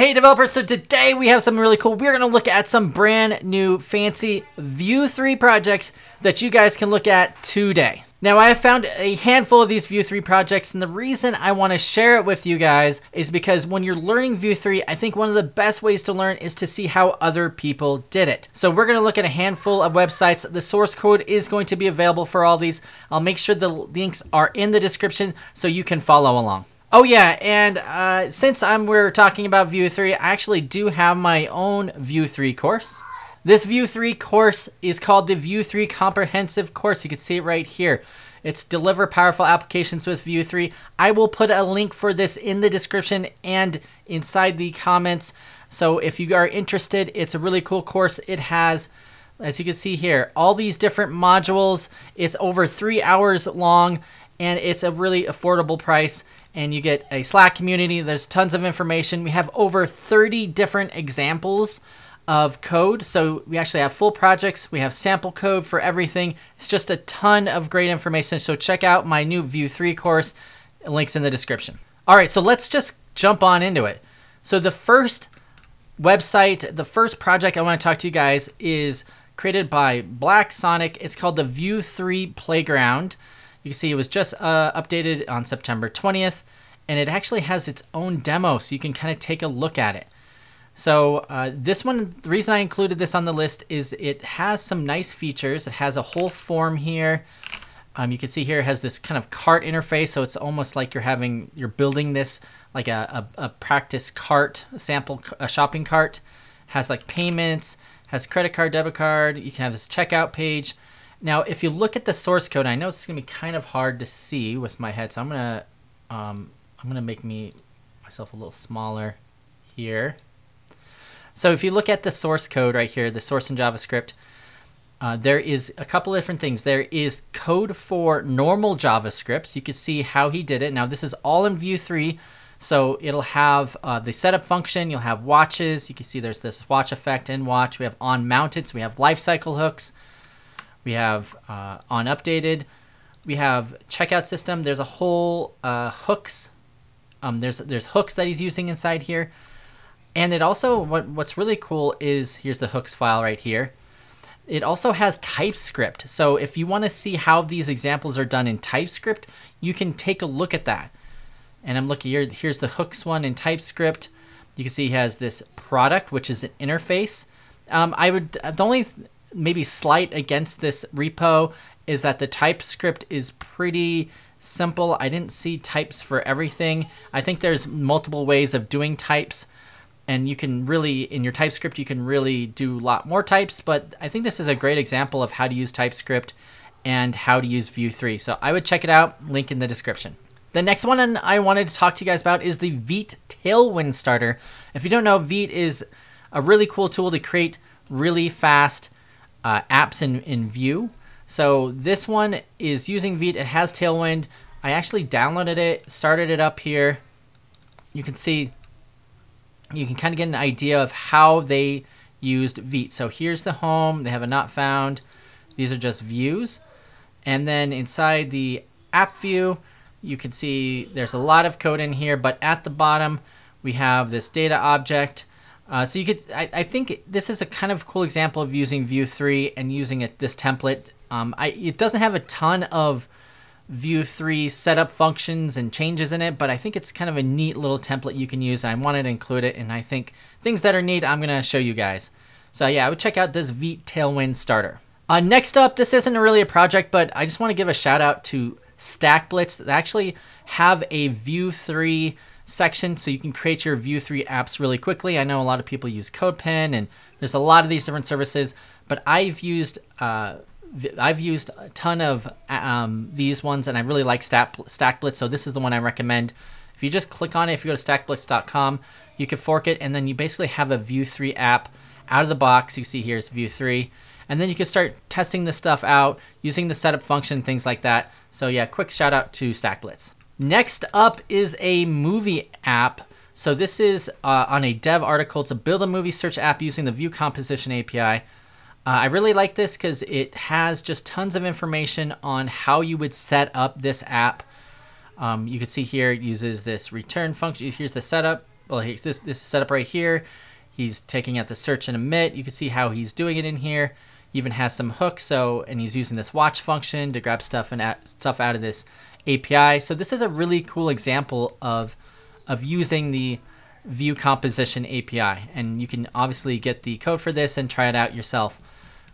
Hey developers, so today we have something really cool. We're to look at some brand new fancy Vue 3 projects that you guys can look at today. Now I have found a handful of these Vue 3 projects and the reason I want to share it with you guys is because when you're learning Vue 3, I think one of the best ways to learn is to see how other people did it. So we're to look at a handful of websites. The source code is going to be available for all these. I'll make sure the links are in the description so you can follow along. Oh yeah, and uh, since I'm we're talking about Vue 3, I actually do have my own Vue 3 course. This Vue 3 course is called the Vue 3 Comprehensive Course. You can see it right here. It's Deliver Powerful Applications with Vue 3. I will put a link for this in the description and inside the comments. So if you are interested, it's a really cool course. It has, as you can see here, all these different modules. It's over three hours long and it's a really affordable price and you get a Slack community. There's tons of information. We have over 30 different examples of code. So we actually have full projects. We have sample code for everything. It's just a ton of great information. So check out my new Vue 3 course. Links in the description. All right, so let's just jump on into it. So the first website, the first project I want to talk to you guys is created by Black Sonic. It's called the Vue 3 Playground. You can see it was just uh, updated on September 20th, and it actually has its own demo, so you can kind of take a look at it. So uh, this one, the reason I included this on the list is it has some nice features. It has a whole form here. Um, you can see here it has this kind of cart interface, so it's almost like you're having you're building this like a, a, a practice cart, a sample, a shopping cart. Has like payments, has credit card, debit card. You can have this checkout page. Now, if you look at the source code, I know it's gonna be kind of hard to see with my head, so I'm gonna um, I'm gonna make me myself a little smaller here. So if you look at the source code right here, the source in JavaScript, uh, there is a couple different things. There is code for normal JavaScript. So you can see how he did it. Now this is all in Vue 3. So it'll have uh, the setup function. You'll have watches. You can see there's this watch effect in watch. We have on mounted. So we have lifecycle hooks. We have uh, on updated. We have checkout system. There's a whole uh, hooks. Um, there's there's hooks that he's using inside here, and it also what what's really cool is here's the hooks file right here. It also has TypeScript. So if you want to see how these examples are done in TypeScript, you can take a look at that. And I'm looking here. Here's the hooks one in TypeScript. You can see he has this product, which is an interface. Um, I would the only maybe slight against this repo is that the TypeScript is pretty simple. I didn't see types for everything. I think there's multiple ways of doing types and you can really in your TypeScript you can really do a lot more types, but I think this is a great example of how to use TypeScript and how to use Vue 3. So I would check it out, link in the description. The next one I wanted to talk to you guys about is the Vite Tailwind Starter. If you don't know, Vite is a really cool tool to create really fast uh, apps in, in Vue. So this one is using Vite. It has Tailwind. I actually downloaded it, started it up here. You can see, you can kind of get an idea of how they used Vite. So here's the home. They have a not found. These are just views. And then inside the app view, you can see there's a lot of code in here, but at the bottom, we have this data object. Uh, so you could, I, I, think this is a kind of cool example of using Vue 3 and using it, this template. Um, I, it doesn't have a ton of Vue 3 setup functions and changes in it, but I think it's kind of a neat little template you can use. I wanted to include it, and I think things that are neat, I'm going to show you guys. So yeah, I would check out this Vite Tailwind starter. Uh, next up, this isn't really a project, but I just want to give a shout out to StackBlitz. They actually have a Vue 3 section so you can create your Vue 3 apps really quickly. I know a lot of people use CodePen and there's a lot of these different services, but I've used uh, I've used a ton of um, these ones and I really like Stack, StackBlitz, so this is the one I recommend. If you just click on it, if you go to stackblitz.com, you can fork it and then you basically have a Vue 3 app out of the box. You see here is Vue 3. And then you can start testing this stuff out using the setup function, things like that. So yeah, quick shout out to StackBlitz. Next up is a movie app. So this is uh, on a dev article. It's a build a movie search app using the Vue Composition API. Uh, I really like this because it has just tons of information on how you would set up this app. Um, you can see here it uses this return function. Here's the setup well, this this is set up right here. He's taking out the search and emit. You can see how he's doing it in here. He even has some hooks. So and he's using this watch function to grab stuff and stuff out of this API. So this is a really cool example of of using the Vue composition API. And you can obviously get the code for this and try it out yourself.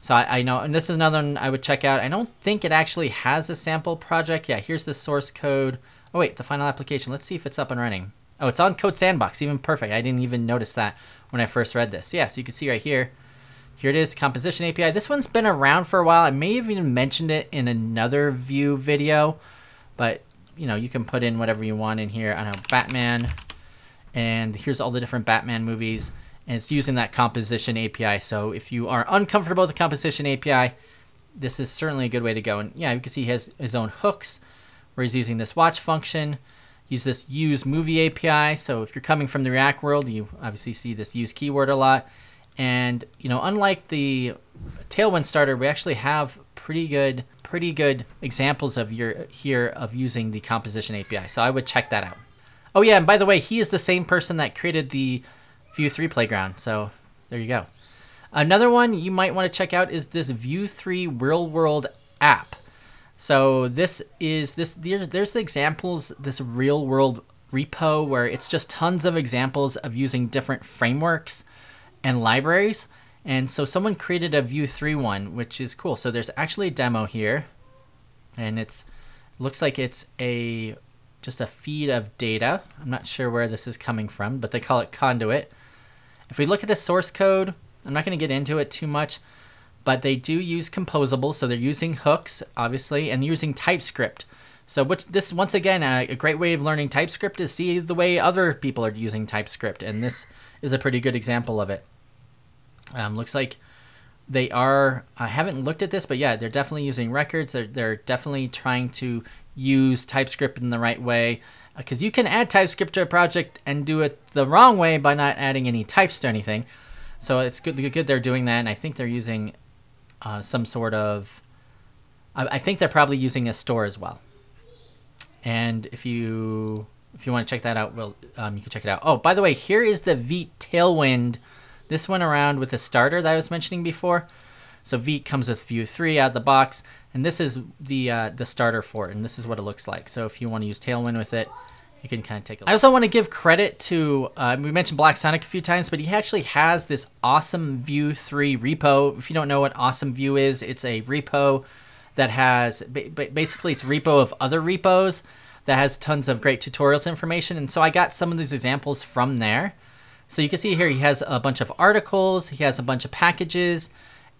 So I, I, know, and this is another one I would check out. I don't think it actually has a sample project. Yeah, here's the source code. Oh wait, the final application. Let's see if it's up and running. Oh, it's on Code Sandbox, even perfect. I didn't even notice that when I first read this. Yeah, so you can see right here. Here it is, Composition API. This one's been around for a while. I may have even mentioned it in another Vue video, but you know, you can put in whatever you want in here. I know, Batman, and here's all the different Batman movies, and it's using that composition API. So if you are uncomfortable with the composition API, this is certainly a good way to go. And yeah, you can see he has his own hooks where he's using this watch function. Use this use movie API. So if you're coming from the React world, you obviously see this use keyword a lot. And you know, unlike the Tailwind starter, we actually have pretty good, pretty good examples of your here of using the composition API. So I would check that out. Oh yeah, and by the way, he is the same person that created the Vue 3 playground. So there you go. Another one you might want to check out is this Vue 3 real world app. So this is this there's there's the examples this real world repo where it's just tons of examples of using different frameworks and libraries. And so someone created a Vue 3 one, which is cool. So there's actually a demo here, and it's looks like it's a just a feed of data. I'm not sure where this is coming from, but they call it conduit. If we look at the source code, I'm not going to get into it too much, but they do use composable, so they're using hooks, obviously, and using TypeScript. So which this once again a, a, great way of learning TypeScript is see the way other people are using TypeScript, and this is a pretty good example of it. Um, looks like they are. I haven't looked at this, but yeah, they're definitely using records. They're they're definitely trying to use TypeScript in the right way because you can add TypeScript to a project and do it the wrong way by not adding any types to anything. So it's good, good they're doing that, and I think they're using uh, some sort of. I, I, think they're probably using a store as well. And if you if you want to check that out, well, um, you can check it out. Oh, by the way, here is the Vite Tailwind. This went around with the starter that I was mentioning before. So V comes with Vue 3 out of the box, and this is the uh, the starter for it, and this is what it looks like. So if you want to use Tailwind with it, you can kind of take a look. I also want to give credit to, uh, we mentioned Black Sonic a few times, but he actually has this awesome Vue 3 repo. If you don't know what Awesome Vue is, it's a repo that has, basically it's repo of other repos that has tons of great tutorials information. And so I got some of these examples from there. So you can see here he has a bunch of articles, he has a bunch of packages,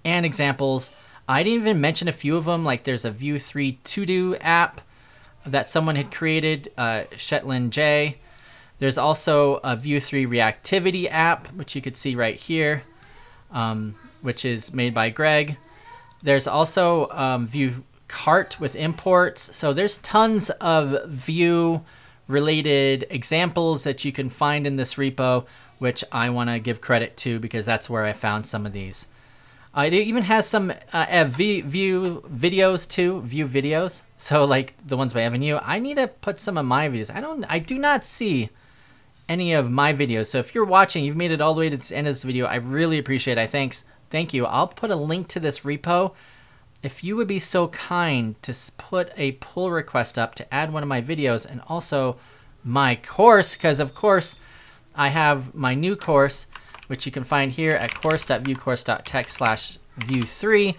and examples. I didn't even mention a few of them, like there's a Vue 3 to-do app that someone had created, uh, Shetland J. There's also a Vue 3 reactivity app, which you could see right here, um, which is made by Greg. There's also um, Vue cart with imports. So there's tons of Vue related examples that you can find in this repo, which I want to give credit to because that's where I found some of these. Uh, it even has some uh, Vue, Vue videos too, Vue videos. So like the ones by Evan You. I need to put some of my videos. I don't. I do not see any of my videos. So if you're watching, you've made it all the way to the end of this video. I really appreciate it. Thanks. Thank you. I'll put a link to this repo. If you would be so kind to put a pull request up to add one of my videos and also my course, because of course I have my new course which you can find here at course.vuecourse.tech slash vue 3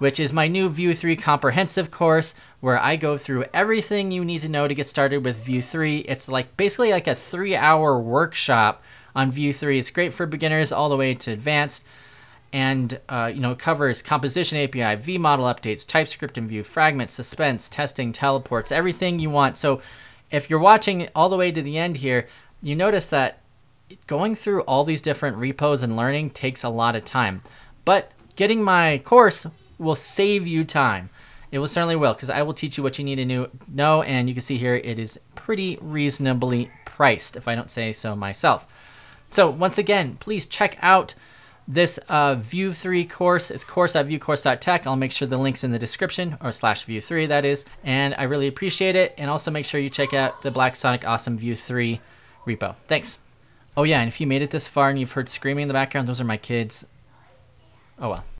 which is my new Vue 3 comprehensive course where I go through everything you need to know to get started with Vue 3. It's like basically like a three hour workshop on Vue 3. It's great for beginners all the way to advanced. And uh, you know, covers composition API, V model updates, TypeScript and Vue, fragments, suspense, testing, teleports, everything you want. So if you're watching all the way to the end here, you notice that going through all these different repos and learning takes a lot of time. But getting my course will save you time. It will certainly will because I will teach you what you need to know. And you can see here it is pretty reasonably priced, if I don't say so myself. So once again, please check out this uh, Vue 3 course. It's course.vuecourse.tech. I'll make sure the link's in the description or slash Vue 3 that is. And I really appreciate it. And also make sure you check out the Black Sonic Awesome Vue 3 repo. Thanks. Oh yeah, and if you made it this far and you've heard screaming in the background, those are my kids. Oh well.